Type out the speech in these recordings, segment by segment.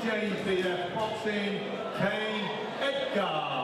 JBF Boxing, Kian Edger.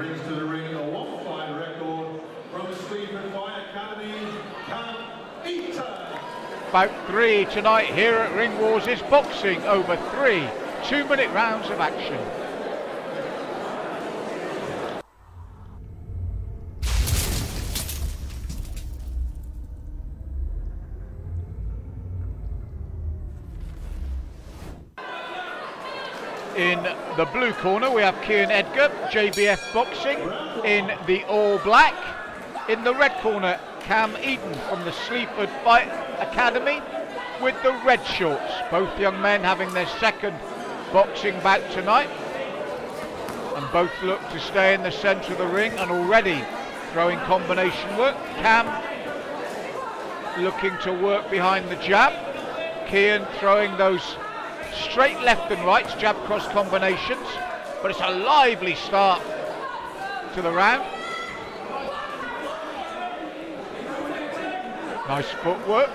Brings to the ring a one fight record from Fight Academy. About three tonight here at Ring Wars is boxing over three two minute rounds of action. In the blue corner we have Kieran Edger, JBF Boxing, in the all black. In the red corner, Cam Eaton from the Sleaford Fight Academy with the red shorts. Both young men having their second boxing bout tonight. And both look to stay in the centre of the ring and already throwing combination work. Cam looking to work behind the jab. Kian throwing those straight left and rights, jab cross combinations. But it's a lively start to the round. Nice footwork.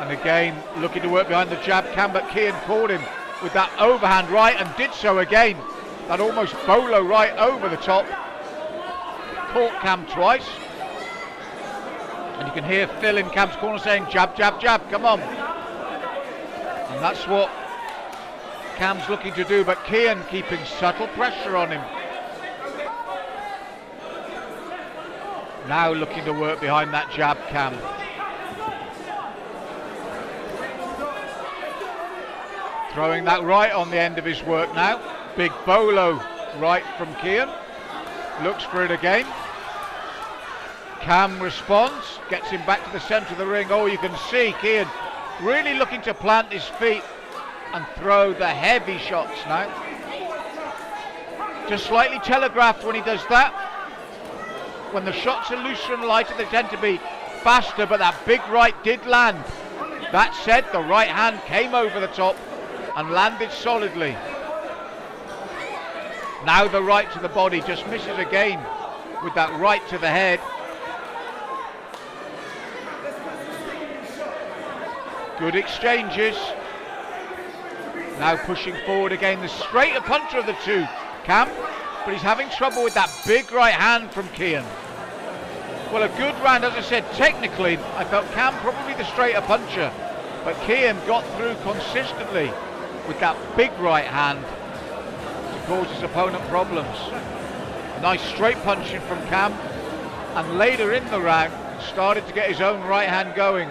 And again, looking to work behind the jab cam, but Kian caught him with that overhand right and did so again. That almost bolo right over the top. Caught Cam twice. And you can hear Phil in Cam's corner saying, jab, jab, jab, come on. And that's what Cam's looking to do, but Kian keeping subtle pressure on him. Now looking to work behind that jab cam. Throwing that right on the end of his work now. Big bolo right from Kian. Looks for it again. Cam responds, gets him back to the centre of the ring. Oh, you can see Kian really looking to plant his feet and throw the heavy shots now. Just slightly telegraphed when he does that. When the shots are looser and lighter, they tend to be faster, but that big right did land. That said, the right hand came over the top and landed solidly. Now the right to the body just misses again with that right to the head. Good exchanges. Now pushing forward again, the straighter puncher of the two, Cam, but he's having trouble with that big right hand from Kian. Well, a good round, as I said, technically, I felt Cam probably the straighter puncher, but Kian got through consistently with that big right hand to cause his opponent problems. Nice straight punching from Cam, and later in the round, started to get his own right hand going.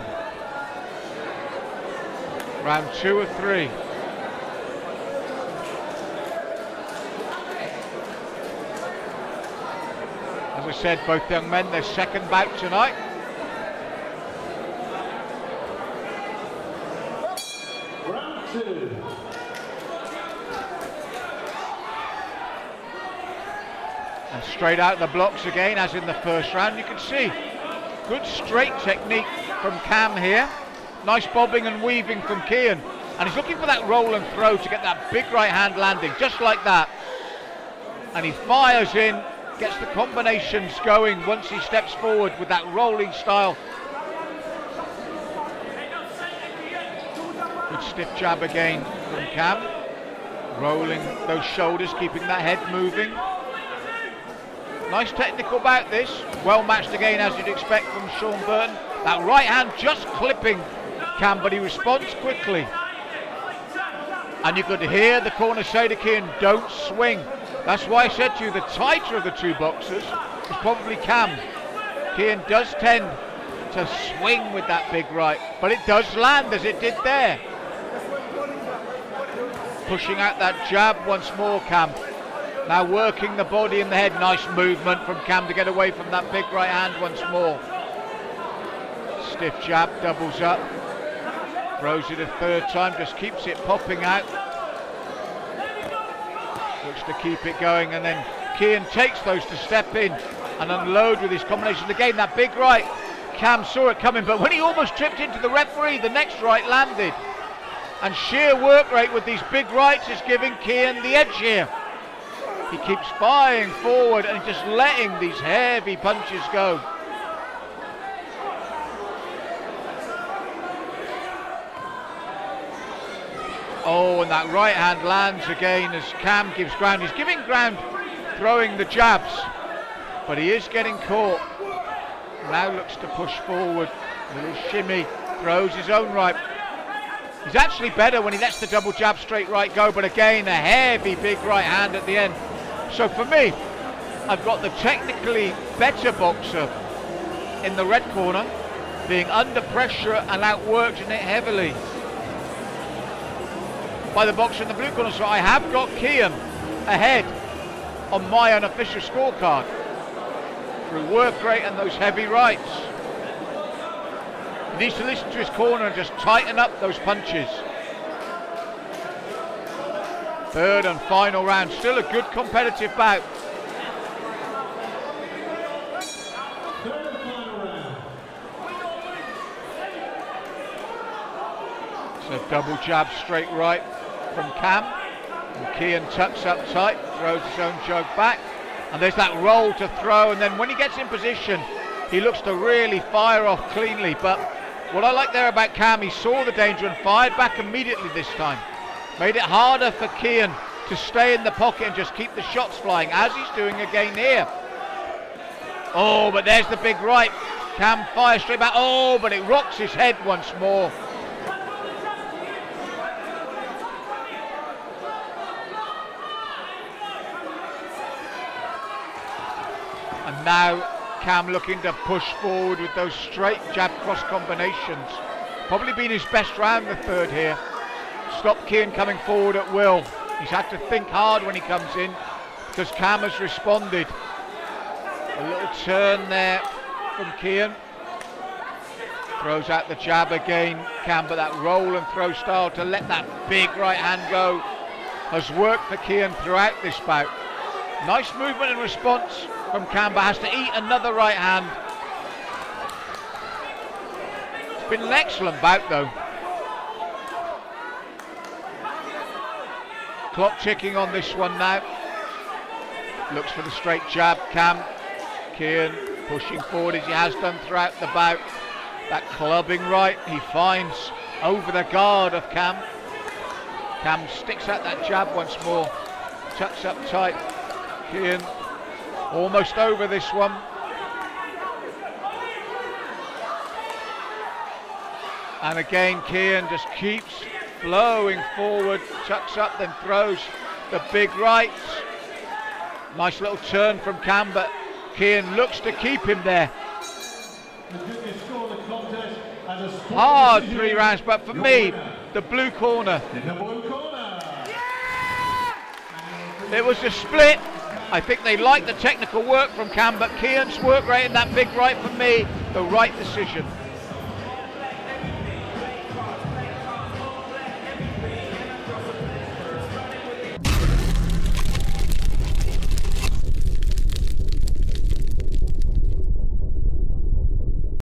Round two of three. As I said, both young men, their second bout tonight. Round two. And straight out the blocks again, as in the first round. You can see good straight technique from Cam here. Nice bobbing and weaving from Kian. And he's looking for that roll and throw to get that big right hand landing, just like that. And he fires in, gets the combinations going once he steps forward with that rolling style. Good stiff jab again from Cam. Rolling those shoulders, keeping that head moving. Nice technical bout this. Well matched again as you'd expect from Shawn Burton. That right hand just clipping Cam, but he responds quickly. And you could hear the corner say to Kian, don't swing. That's why I said to you, the tighter of the two boxers is probably Cam. Kian does tend to swing with that big right, but it does land as it did there. Pushing out that jab once more, Cam. Now working the body and the head. Nice movement from Cam to get away from that big right hand once more. Stiff jab, doubles up. Throws it a third time, just keeps it popping out. Looks to keep it going, and then Kian takes those to step in and unload with his combination. Again, that big right, Cam saw it coming, but when he almost tripped into the referee, the next right landed. And sheer work rate with these big rights is giving Kian the edge here. He keeps firing forward and just letting these heavy punches go. Oh, and that right hand lands again as Cam gives ground. He's giving ground throwing the jabs, but he is getting caught. Now looks to push forward. Little shimmy, throws his own right. He's actually better when he lets the double jab straight right go, but again, a heavy big right hand at the end. So for me, I've got the technically better boxer in the red corner, being under pressure and outworked in it heavily by the boxer in the blue corner. So I have got Kian ahead on my unofficial scorecard through work rate and those heavy rights. He needs to listen to his corner and just tighten up those punches. Third and final round, still a good competitive bout. So double jab straight right from Cam. And Kian tucks up tight, throws his own jug back. And there's that roll to throw. And then when he gets in position, he looks to really fire off cleanly. But what I like there about Cam, he saw the danger and fired back immediately this time. Made it harder for Kian to stay in the pocket and just keep the shots flying, as he's doing again here. Oh, but there's the big right. Cam fires straight back. Oh, but it rocks his head once more. Now Cam looking to push forward with those straight jab cross combinations. Probably been his best round the third here. Stop Kian coming forward at will. He's had to think hard when he comes in because Cam has responded. A little turn there from Kian. Throws out the jab again, Cam, but that roll and throw style to let that big right hand go has worked for Kian throughout this bout. Nice movement and response from but has to eat another right hand. It's been an excellent bout though. Clock ticking on this one now. Looks for the straight jab, Cam. Kian pushing forward as he has done throughout the bout. That clubbing right he finds over the guard of Cam. Cam sticks out that jab once more. Tucks up tight. Kian almost over this one. And again, Kian just keeps flowing forward, chucks up, then throws the big right. Nice little turn from Cam, but Kian looks to keep him there. Hard three rounds, but for me, the blue corner. It was a split. I think they like the technical work from Cam, but Kian's work rate in that big right for me, the right decision.